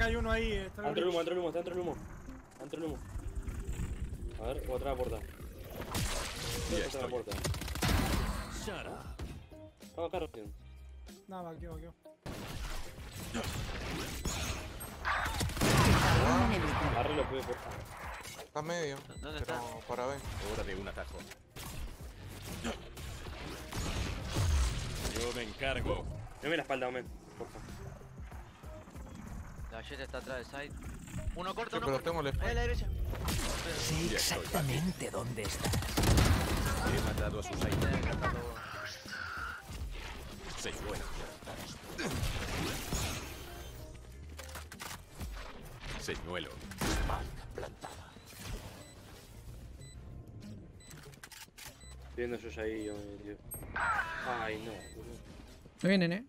que hay uno ahí. Está Entra el humo, entra el humo, está dentro el humo. Entra el humo. A ver, o atrás de la puerta. Sí, Ya atrás de la estoy. puerta. Estaba acá recién. No, vaqueo, vaqueo. Agarré lo pude por favor. Está medio. ¿Dónde pero está? para ver. Hora de un atajo. Yo me encargo. Dame la espalda, Omen. La Jet está atrás del side. Uno corto, Sí, uno pero corto. tengo el la derecha. Sé estoy. exactamente dónde estás. He matado a sus Tiene aires. que tratarlo. Señuelo. Señuelo. Estoy viendo yo ya ahí, tío. Ay, no. Me vienen, eh.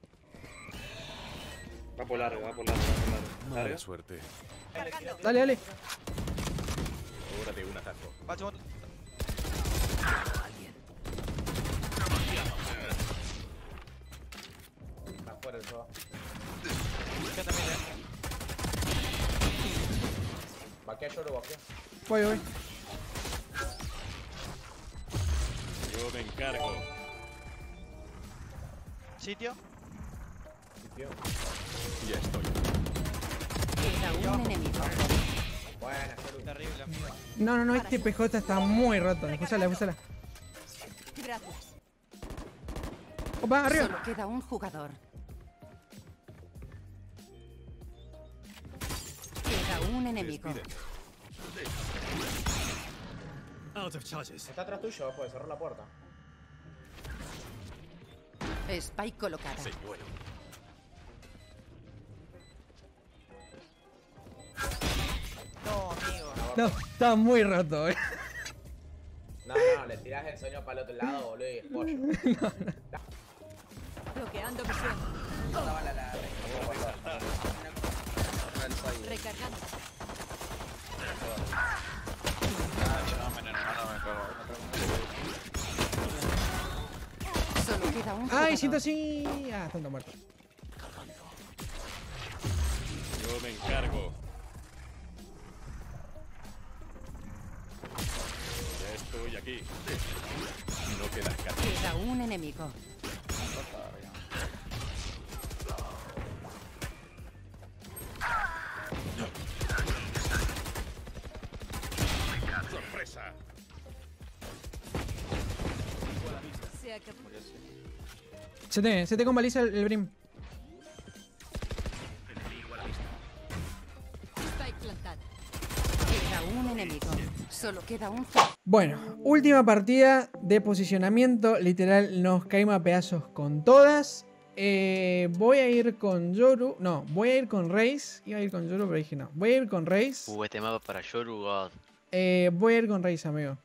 Va por largo, va por largo, va por largo. Mala Larga. suerte. Dale, dale. Hora de un atajo. Va. Afuera el todo. Jet también, eh. Vaquea, lloro, vaquea. Voy, voy. Yo me encargo. Sitio. Sitio. Ya estoy. Queda un enemigo. Buena. Terrible. No, no, no, este PJ está muy roto. Expulsala, expulsala. Gracias. Opa, arriba. Solo queda un jugador. Queda un enemigo. Despídete. Está atrás tuyo, puede cerrar la puerta. Spike colocada. Señuelo. No, No, está muy roto, eh. No, no, le tirás el sueño para el otro lado, boludo, y es pollo. Bloqueando visión. Estaba la la. Recargando. Solo queda un jugador. Ay, siento así. Ah, están muertos. Yo me encargo. Estoy aquí. No queda casi. Queda un enemigo. Sorpresa. Se acabó. CT, CT con baliza el, el Brim. Spike plantada. Queda un enemigo. Solo queda un. Bueno, última partida de posicionamiento. Literal, nos caímos a pedazos con todas. Eh, voy a ir con Yoru. No, voy a ir con Reis. Iba a ir con Yoru, pero dije no. Voy a ir con Reis. Uh, este mapa para Yoru, God. Eh, voy a ir con Reis, amigo.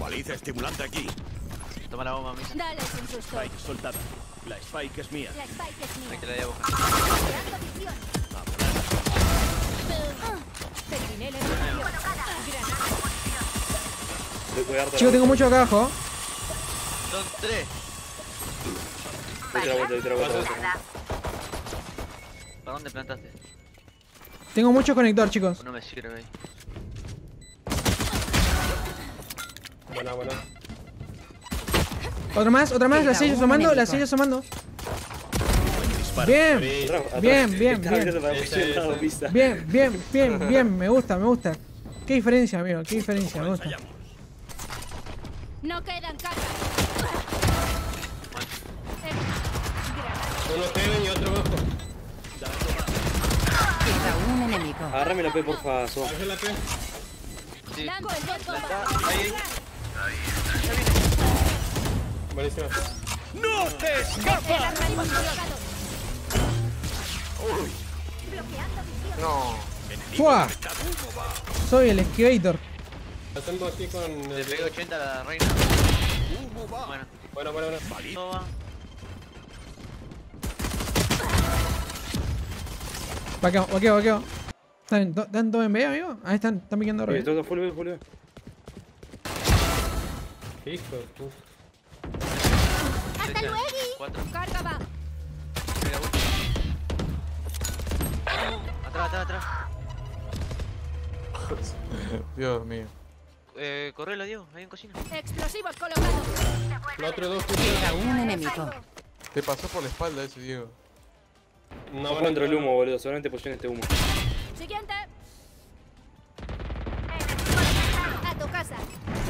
Baliza estimulante aquí. Toma la bomba, misa. Dale un susto. Spike soltada. La Spike es mía. La Spike es Ahí mía. te la voy a buscar. Creando visión. Terminé la evacuación. Granada. Voy voy a darte la Chicos, tengo mucho acá abajo. Son tres. La vuelta, doy la vuelta, doy la vuelta. ¿Para dónde plantaste? Tengo mucho conector, chicos. No me sirve ahí. Buena, buena. Otra más, otra más. La un asomando, la enemigo. sigue Bien, bien, bien, bien. Bien, bien, bien, bien. Me gusta, me gusta. Qué diferencia, amigo. Qué diferencia, me gusta. No quedan cajas. Uno Heaven y otro abajo. Queda un enemigo. Agárrame la P, porfa, So. Ángel la P. Sí. Ahí, ahí. Buenísimo. ¡No te escapas! No. ¡Fua! Soy el esquivator. Hacemos aquí con. Le el- pegué 80 a la reina. Bueno, Bueno, bueno, bueno. Vaqueo, vaqueo, vaqueo. ¿Están, ¿Están todos en B, amigo? Ahí están, están piqueando Oye, arriba. todo full B, full B. Hijo de puta. ¡Hasta luego! Cuatro. Carga va. Atrás, atrás. Dios mío. Eh, correlo, Diego, ahí en cocina. Explosivos colocados. Los otros dos Queda un enemigo. Te pasó por la espalda ese Diego. no No del entrar. humo, boludo. Seguramente pusieron este humo. Siguiente. A tu casa.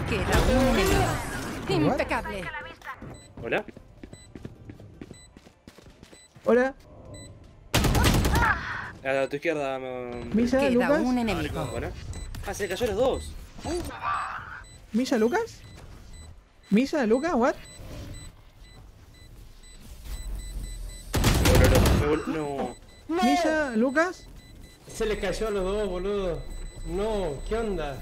Queda un enemigo. Impecable. ¿Hola? Hola. A tu izquierda. ¿Misa, Queda Lucas? un enemigo. Hola. Ah, se cayó los dos. ¿Misa, Lucas? ¿Misa, Lucas? ¿What? Vol- No. ¿Misa, Lucas? Se le cayó a los dos, boludo. No, ¿qué onda?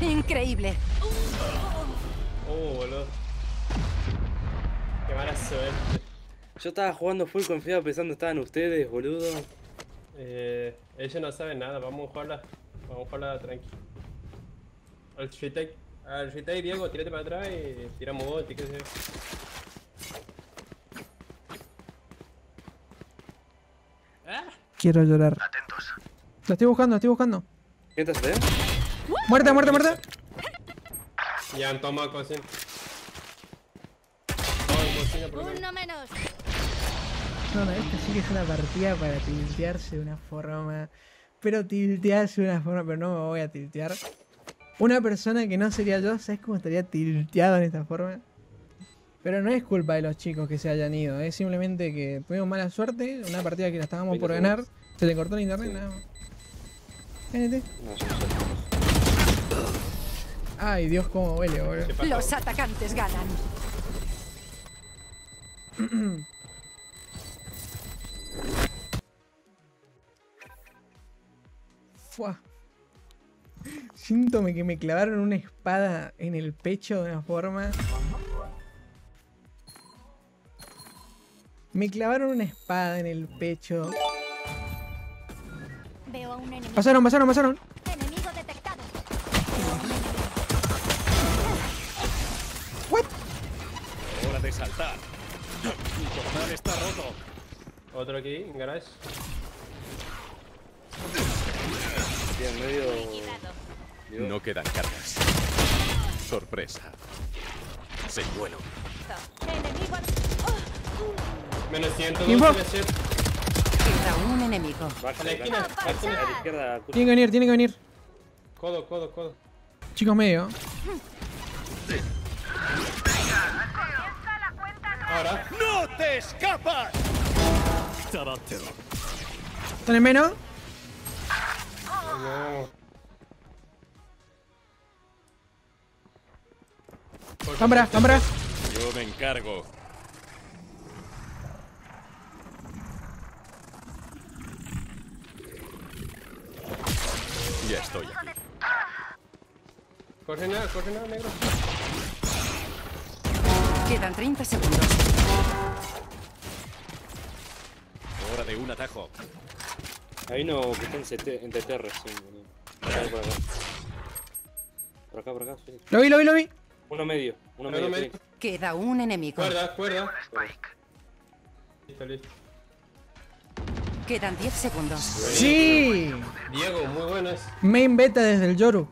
Increíble. Oh, boludo. Qué mala suerte. Yo estaba jugando full confiado pensando estaban ustedes, boludo. Eh, ellos no saben nada, vamos a jugarla. Vamos a jugarla tranqui. Al retake. Al retake, Diego, tírate para atrás y tiramos gol, qué sé yo. Quiero llorar. La estoy buscando, la estoy buscando. ¿Quién te hace? Muerta, muerta, muerta. Ya han tomado No, no, esta sí que es una partida para tiltearse de una forma. Pero tiltearse de una forma, pero no me voy a tiltear. Una persona que no sería yo, ¿sabes cómo estaría tilteado en esta forma? Pero no es culpa de los chicos que se hayan ido, es simplemente que tuvimos mala suerte, una partida que la estábamos por ganar, se le cortó el internet, nada más. Vénete. Ay, Dios, cómo huele, boludo. Los atacantes ganan. Fua. Siento que me clavaron una espada en el pecho de una forma. Me clavaron una espada en el pecho. Veo a un enemigo. Pasaron, pasaron, pasaron. Enemigo detectado. Hora de saltar. Mi portal está roto. Otro aquí, en garage. Bien, medio. No quedan cargas. Sorpresa. Señuelo. Enemigo. Menos 102 Info. tiene chef. Queda un enemigo. baja la esquina, la izquierda. Tienen que venir, tienen que venir. Codo, codo, codo. Chicos medio. Ahora. ¡No te escapas! ¿Están en menos? No. Cámara, cámara. Yo me encargo. Ya estoy aquí. Corre nada, corre nada, negro. Quedan 30 segundos. Hora de un atajo. Hay uno que está en, CT, en TT recién, boludo. Por acá, por acá. Por acá, por acá, sí. Lo vi, lo vi, lo vi. Uno medio. Uno medio. medio. sí. Queda un enemigo. Cuerda, cuerda. Listo, listo. Quedan 10 segundos. Sí. Diego, muy bueno es. Main beta desde el Yoru.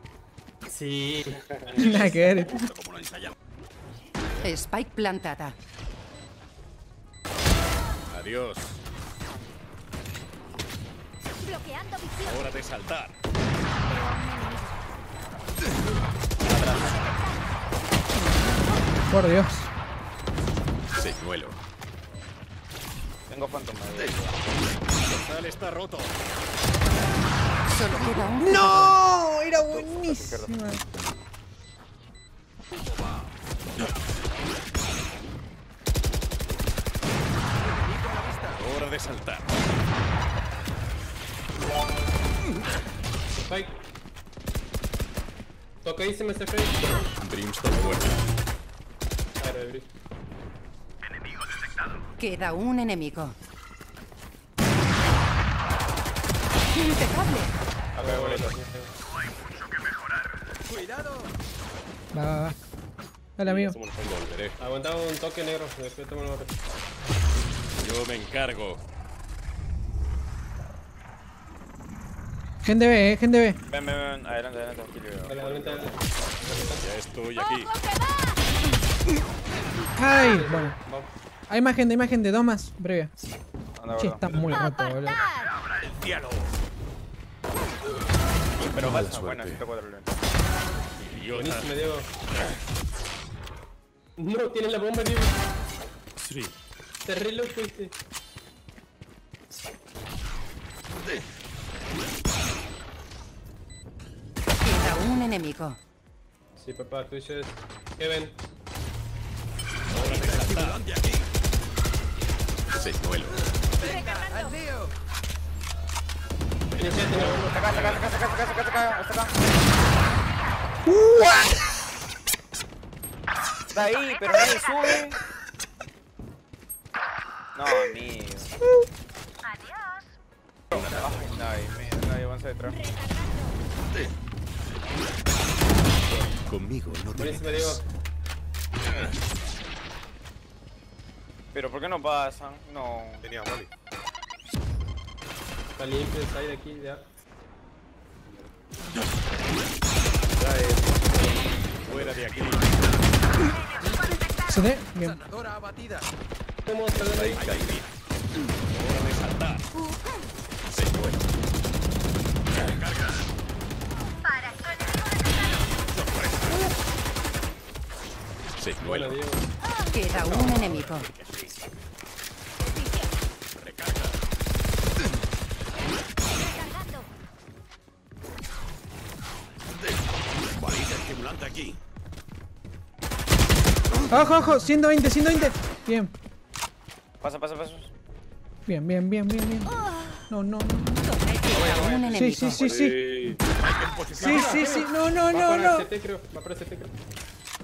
Sí. Nada que ver. Spike plantada. Adiós. Visión. Hora de saltar. Por Dios. Señuelo. Tengo Phantom Portal está roto. Solo queda un. ¡No! Era buenísima. Hora de saltar. Spike. Tocadísima ese fake. Brimstone muerto. Claro, Bri. Queda un enemigo. Impecable. Acá, boleto. Va, va, va. Dale, amigo. Volveré. Aguantaba un toque negro, después tomamos otro. Yo me encargo. Gente B, eh, gente B. Ven, ven, ven, adelante, adelante, tranquilo. Dale, adelante, adelante. Ya estoy aquí. Ay, bueno. Hay más gente, hay más gente, dos más, breve. Anda, Che, está muy roto, boludo. Pero pasa, bueno, 104 león. Idiota. Buenísimo, Diego. No, tiene la bomba, Diego. Sí. Te re loco este. Un enemigo. Sí, papá, tú dices. Kevin. Señuelo. La bomba. Saca, saca, saca, saca, saca, saca, saca, saca. Está ahí, pero nadie sube. No, amigo. Adiós. Nadie, mira, nadie avanza detrás. Conmigo no te Buenísimo, Diego. Pero ¿por qué no pasan? No. Tenía Molly. Está limpio el side aquí, ya. Fuera de aquí. ¿Se te? Bien. Sanadora abatida. ¿Cómo se ve ahí? Caí. Hora de saltar. Señuelo. Recarga. Queda un enemigo. Varita estimulante aquí. Abajo, abajo, 120, 120. Bien, Pasa, pasa, pasa. bien, bien, bien, bien, bien. No, no, no. Sí, enemigo. sí, sí, sí. Sí. Sí, sí, sí. No, no, Va no, para no. el CT, creo. Va para el CT, creo.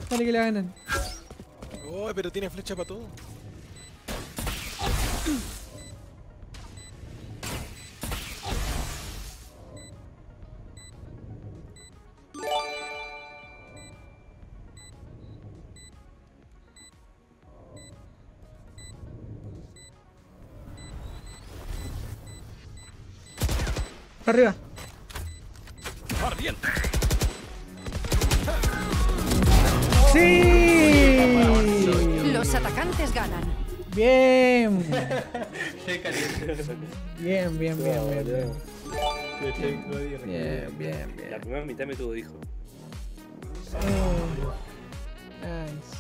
Dale que la ganan. Oh, pero tiene flecha para todo. Arriba. Ardiente. Sí. Ganan. Bien. Qué. Bien, bien, bien, bien. Bien, bien, bien. bien. La primera mitad me tuvo dijo. Oh. Nice.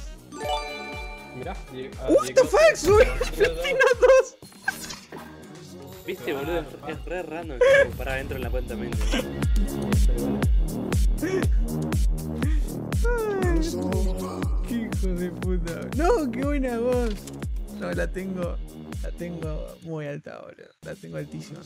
Mirá, ah, What the fuck, subí Argentina 2. Viste, boludo, es es re random. Para adentro en la cuenta mente. Qué hijo de puta. No, qué buena voz. No, la tengo. La tengo muy alta, boludo. La tengo altísima.